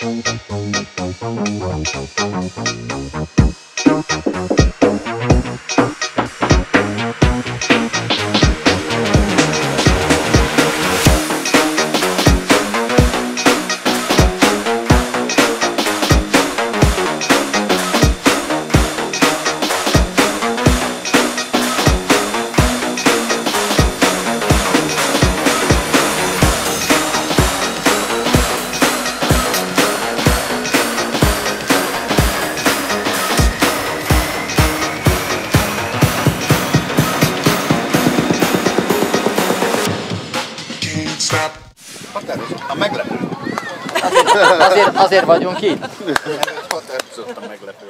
Thank you. Meglepő. Azért, azért vagyunk itt. Határozottan meglepő.